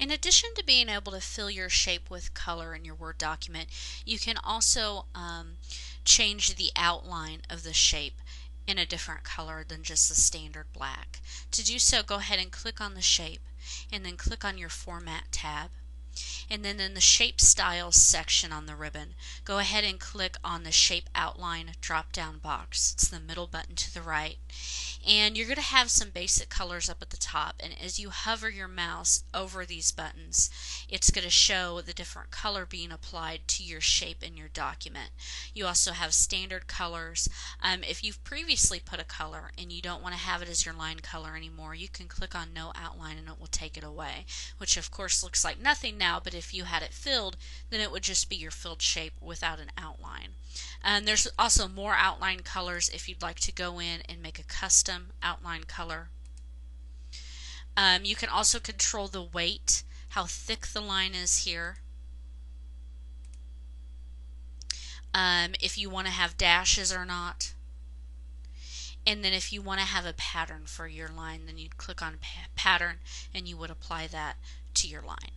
In addition to being able to fill your shape with color in your Word document, you can also um, change the outline of the shape in a different color than just the standard black. To do so, go ahead and click on the shape and then click on your Format tab. And then in the Shape Styles section on the ribbon, go ahead and click on the Shape Outline drop down box. It's the middle button to the right and you're going to have some basic colors up at the top and as you hover your mouse over these buttons it's going to show the different color being applied to your shape in your document. You also have standard colors. Um, if you've previously put a color and you don't want to have it as your line color anymore you can click on no outline and it will take it away which of course looks like nothing now but if you had it filled then it would just be your filled shape without an outline. And there's also more outline colors if you'd like to go in and make a custom outline color. Um, you can also control the weight, how thick the line is here. Um, if you want to have dashes or not. And then if you want to have a pattern for your line, then you'd click on pa pattern and you would apply that to your line.